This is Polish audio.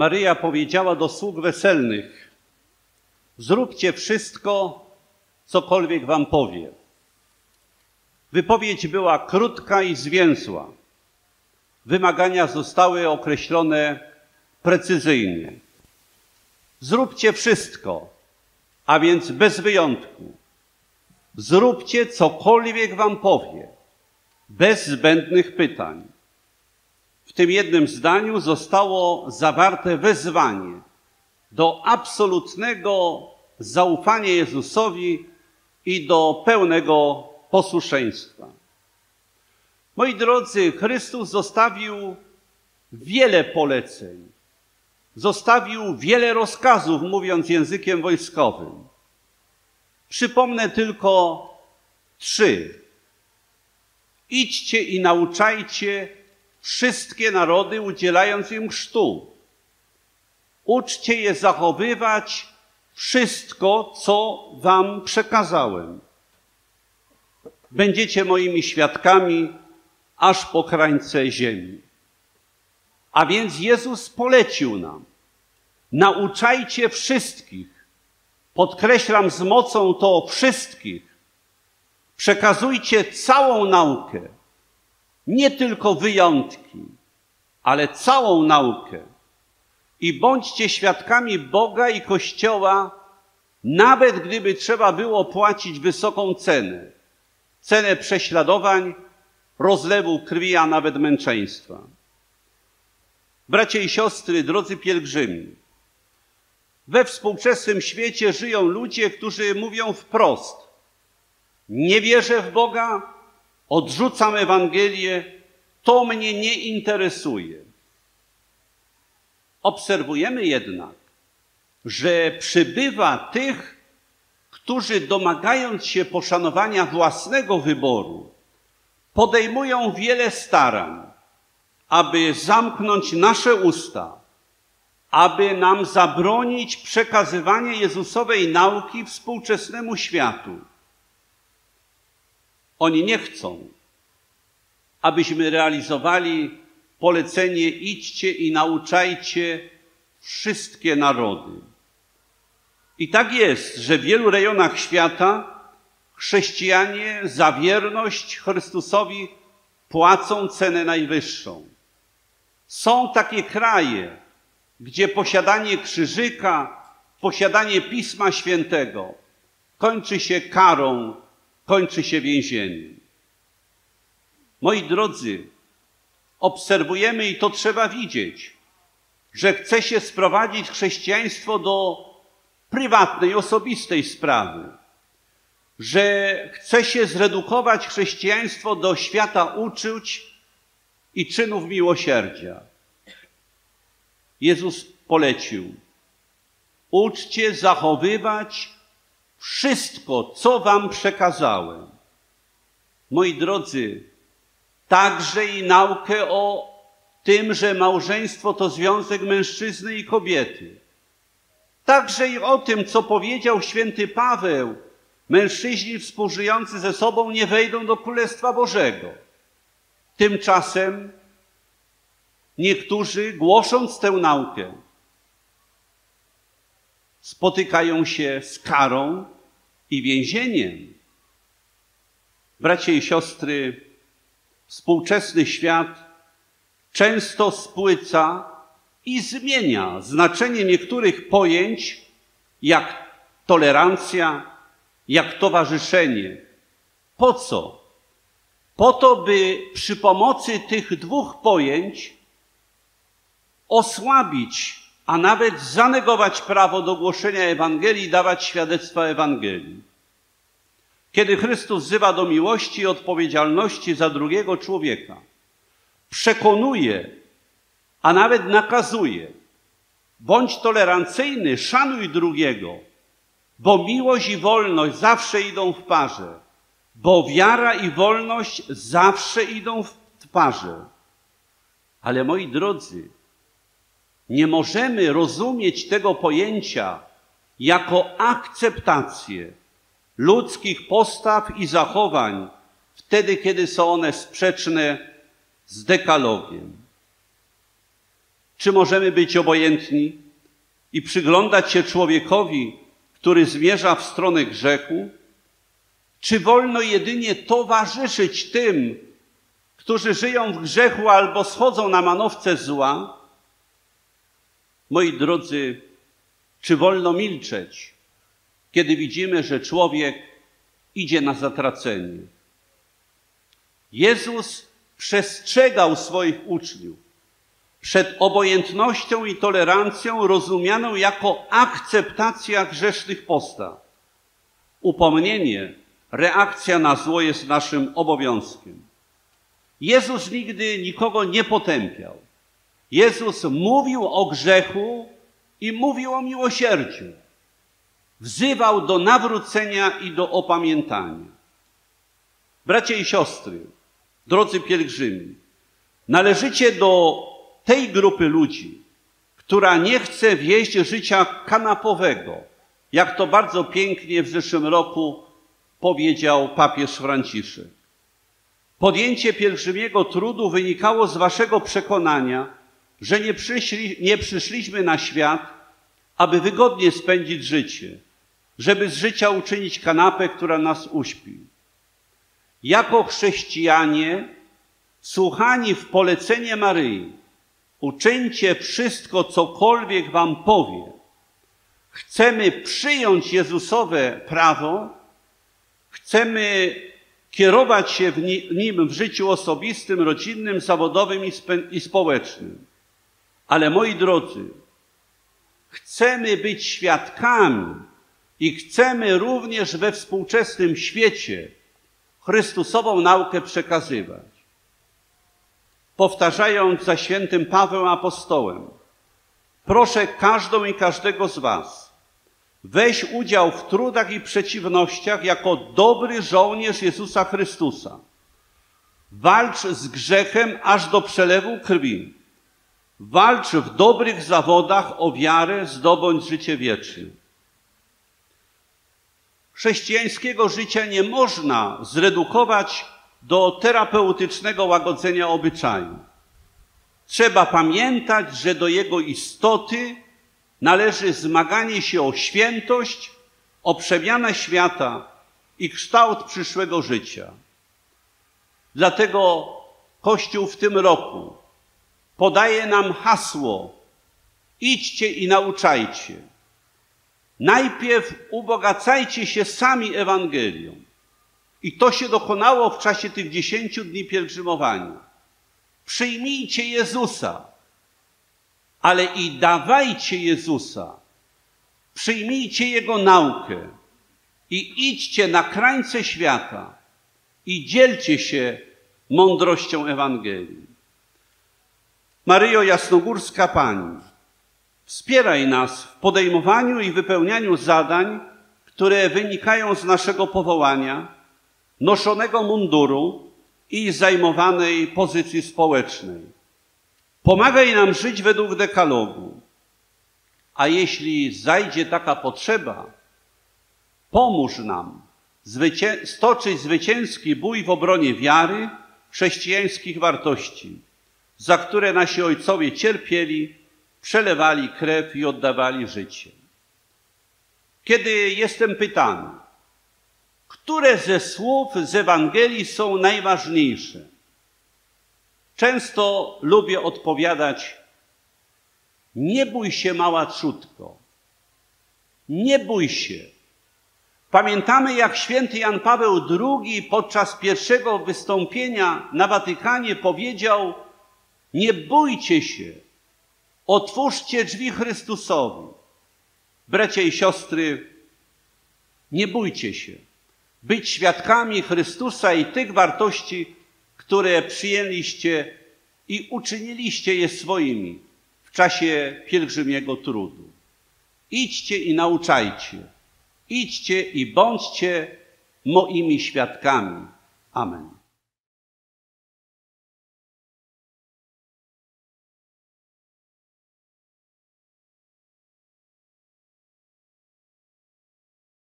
Maryja powiedziała do sług weselnych: Zróbcie wszystko, cokolwiek wam powie. Wypowiedź była krótka i zwięzła. Wymagania zostały określone precyzyjnie. Zróbcie wszystko, a więc bez wyjątku. Zróbcie cokolwiek wam powie, bez zbędnych pytań. W tym jednym zdaniu zostało zawarte wezwanie do absolutnego zaufania Jezusowi i do pełnego posłuszeństwa. Moi drodzy, Chrystus zostawił wiele poleceń, zostawił wiele rozkazów, mówiąc językiem wojskowym. Przypomnę tylko trzy. Idźcie i nauczajcie wszystkie narody, udzielając im chrztu. Uczcie je zachowywać wszystko, co wam przekazałem. Będziecie moimi świadkami aż po krańce ziemi. A więc Jezus polecił nam, nauczajcie wszystkich, podkreślam z mocą to wszystkich, przekazujcie całą naukę, nie tylko wyjątki, ale całą naukę. I bądźcie świadkami Boga i Kościoła, nawet gdyby trzeba było płacić wysoką cenę cenę prześladowań, rozlewu krwi, a nawet męczeństwa. Bracia i siostry, drodzy pielgrzymi, we współczesnym świecie żyją ludzie, którzy mówią wprost: Nie wierzę w Boga, odrzucam Ewangelię, to mnie nie interesuje. Obserwujemy jednak, że przybywa tych, którzy domagając się poszanowania własnego wyboru, podejmują wiele starań, aby zamknąć nasze usta, aby nam zabronić przekazywania Jezusowej nauki współczesnemu światu. Oni nie chcą, abyśmy realizowali polecenie idźcie i nauczajcie wszystkie narody. I tak jest, że w wielu rejonach świata chrześcijanie za wierność Chrystusowi płacą cenę najwyższą. Są takie kraje, gdzie posiadanie krzyżyka, posiadanie Pisma Świętego kończy się karą, kończy się więzieniem. Moi drodzy, obserwujemy i to trzeba widzieć, że chce się sprowadzić chrześcijaństwo do prywatnej, osobistej sprawy, że chce się zredukować chrześcijaństwo do świata uczuć i czynów miłosierdzia. Jezus polecił: uczcie zachowywać wszystko, co wam przekazałem. Moi drodzy, także i naukę o tym, że małżeństwo to związek mężczyzny i kobiety Także i o tym, co powiedział święty Paweł. Mężczyźni współżyjący ze sobą nie wejdą do Królestwa Bożego. Tymczasem niektórzy, głosząc tę naukę, spotykają się z karą i więzieniem. Bracie i siostry, współczesny świat często spłyca i zmienia znaczenie niektórych pojęć, jak tolerancja, jak towarzyszenie. Po co? Po to, by przy pomocy tych dwóch pojęć osłabić, a nawet zanegować prawo do głoszenia Ewangelii i dawać świadectwa Ewangelii. Kiedy Chrystus wzywa do miłości i odpowiedzialności za drugiego człowieka, przekonuje, a nawet nakazuje. Bądź tolerancyjny, szanuj drugiego, bo miłość i wolność zawsze idą w parze, bo wiara i wolność zawsze idą w parze. Ale moi drodzy, nie możemy rozumieć tego pojęcia jako akceptację ludzkich postaw i zachowań wtedy, kiedy są one sprzeczne z dekalogiem. Czy możemy być obojętni i przyglądać się człowiekowi, który zmierza w stronę grzechu? Czy wolno jedynie towarzyszyć tym, którzy żyją w grzechu albo schodzą na manowce zła? Moi drodzy, czy wolno milczeć, kiedy widzimy, że człowiek idzie na zatracenie? Jezus przestrzegał swoich uczniów przed obojętnością i tolerancją rozumianą jako akceptacja grzesznych postaw. Upomnienie, reakcja na zło jest naszym obowiązkiem. Jezus nigdy nikogo nie potępiał. Jezus mówił o grzechu i mówił o miłosierdziu. Wzywał do nawrócenia i do opamiętania. Bracia i siostry, drodzy pielgrzymi, należycie do tej grupy ludzi, która nie chce wieść życia kanapowego, jak to bardzo pięknie w zeszłym roku powiedział papież Franciszek. Podjęcie pielgrzymiego trudu wynikało z waszego przekonania, że nie, przyszli, nie przyszliśmy na świat, aby wygodnie spędzić życie, żeby z życia uczynić kanapę, która nas uśpi. Jako chrześcijanie, słuchani w polecenie Maryi, uczyńcie wszystko, cokolwiek wam powie. Chcemy przyjąć Jezusowe prawo, chcemy kierować się w nim w życiu osobistym, rodzinnym, zawodowym i społecznym. Ale moi drodzy, chcemy być świadkami i chcemy również we współczesnym świecie Chrystusową naukę przekazywać. Powtarzając za świętym Pawłem apostołem, proszę każdą i każdego z Was, weź udział w trudach i przeciwnościach jako dobry żołnierz Jezusa Chrystusa. Walcz z grzechem aż do przelewu krwi. Walcz w dobrych zawodach o wiarę, zdobądź życie wieczne. Chrześcijańskiego życia nie można zredukować do terapeutycznego łagodzenia obyczaju. Trzeba pamiętać, że do jego istoty należy zmaganie się o świętość, o przemianę świata i kształt przyszłego życia. Dlatego Kościół w tym roku podaje nam hasło: idźcie i nauczajcie. Najpierw ubogacajcie się sami Ewangelią. I to się dokonało w czasie tych dziesięciu dni pielgrzymowania. Przyjmijcie Jezusa, ale i dawajcie Jezusa. Przyjmijcie Jego naukę i idźcie na krańce świata i dzielcie się mądrością Ewangelii. Maryjo Jasnogórska Pani, wspieraj nas w podejmowaniu i wypełnianiu zadań, które wynikają z naszego powołania noszonego munduru i zajmowanej pozycji społecznej. Pomagaj nam żyć według dekalogu, a jeśli zajdzie taka potrzeba, pomóż nam stoczyć zwycięski bój w obronie wiary, chrześcijańskich wartości, za które nasi ojcowie cierpieli, przelewali krew i oddawali życie. Kiedy jestem pytany, które ze słów z Ewangelii są najważniejsze? Często lubię odpowiadać: Nie bój się, mała trzutko. Nie bój się. Pamiętamy, jak święty Jan Paweł II podczas pierwszego wystąpienia na Watykanie powiedział: Nie bójcie się, otwórzcie drzwi Chrystusowi. Bracia i siostry, nie bójcie się być świadkami Chrystusa i tych wartości, które przyjęliście i uczyniliście je swoimi w czasie pielgrzymiego trudu. Idźcie i nauczajcie. Idźcie i bądźcie moimi świadkami. Amen.